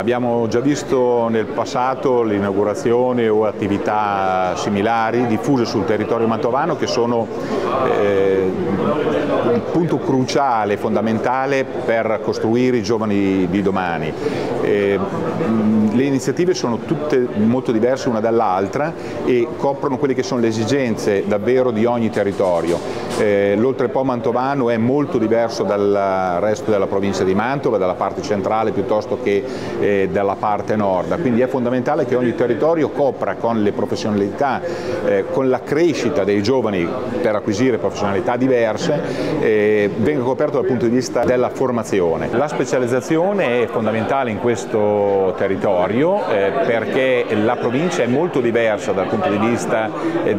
Abbiamo già visto nel passato l'inaugurazione o attività similari diffuse sul territorio mantovano che sono eh, un punto cruciale, fondamentale per costruire i giovani di domani. Eh, le iniziative sono tutte molto diverse una dall'altra e coprono quelle che sono le esigenze davvero di ogni territorio. Eh, L'Oltrepo Mantovano è molto diverso dal resto della provincia di Mantova, dalla parte centrale piuttosto che eh, dalla parte nord, quindi è fondamentale che ogni territorio copra con le professionalità, eh, con la crescita dei giovani per acquisire professionalità diverse, venga coperto dal punto di vista della formazione. La specializzazione è fondamentale in questo territorio perché la provincia è molto diversa dal punto di vista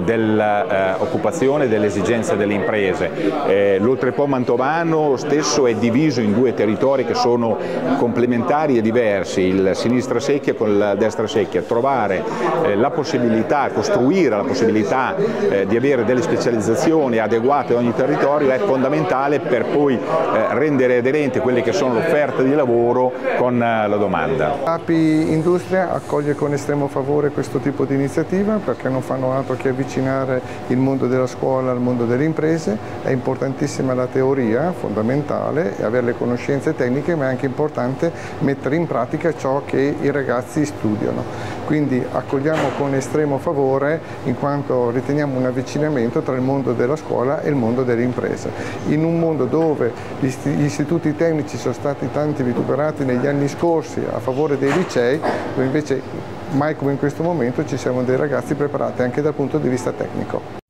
dell'occupazione delle esigenze delle imprese. Eh, L'Oltrepo Mantovano stesso è diviso in due territori che sono complementari e diversi, il sinistra secchia con la destra secchia, trovare eh, la possibilità, costruire la possibilità eh, di avere delle specializzazioni adeguate a ogni territorio è fondamentale per poi eh, rendere aderente quelle che sono le offerte di lavoro con eh, la domanda. API Industria accoglie con estremo favore questo tipo di iniziativa perché non fanno altro che avvicinare il mondo della scuola al mondo delle imprese, è importantissima la teoria, fondamentale, avere le conoscenze tecniche ma è anche importante mettere in pratica ciò che i ragazzi studiano. Quindi accogliamo con estremo favore in quanto riteniamo un avvicinamento tra il mondo della scuola e il mondo delle imprese. In un mondo dove gli istituti tecnici sono stati tanti vituperati negli anni scorsi a favore dei licei, dove invece mai come in questo momento ci siamo dei ragazzi preparati anche dal punto di vista tecnico.